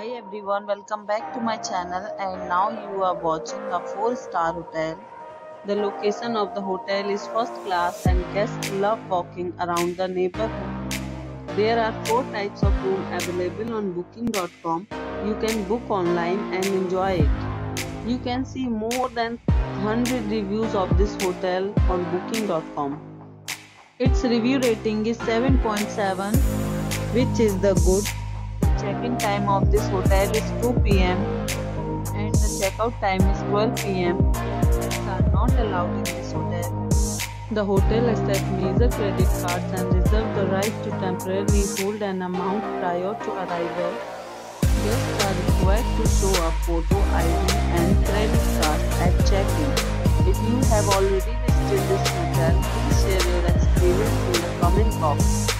Hi everyone, welcome back to my channel and now you are watching a 4 star hotel. The location of the hotel is first class and guests love walking around the neighborhood. There are 4 types of room available on booking.com. You can book online and enjoy it. You can see more than 100 reviews of this hotel on booking.com. Its review rating is 7.7 which is the good check-in time of this hotel is 2 p.m. and the checkout time is 12 p.m. Pets are not allowed in this hotel. The hotel accepts major credit cards and reserves the right to temporarily hold an amount prior to arrival. Guests are required to show a photo ID and credit card at check-in. If you have already visited this hotel, please share your experience in the comment box.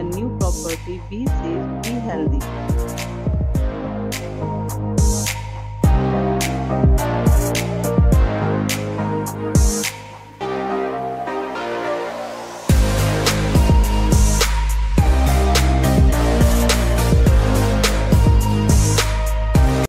property. Be safe, be healthy.